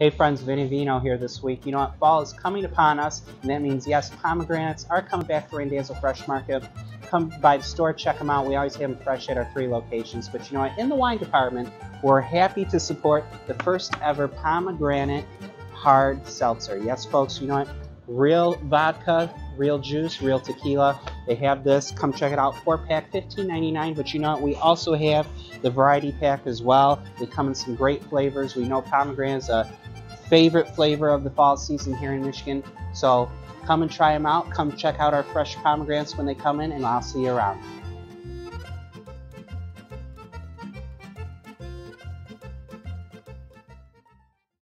Hey friends, Vinnie Vino here this week. You know what? Fall is coming upon us, and that means, yes, pomegranates are coming back to Randazzo Fresh Market. Come by the store, check them out. We always have them fresh at our three locations. But you know what? In the wine department, we're happy to support the first ever pomegranate hard seltzer. Yes, folks, you know what? Real vodka, real juice, real tequila. They have this. Come check it out. Four pack, $15.99. But you know what? We also have the variety pack as well. They come in some great flavors. We know pomegranate is a favorite flavor of the fall season here in Michigan. So come and try them out. Come check out our fresh pomegranates when they come in, and I'll see you around.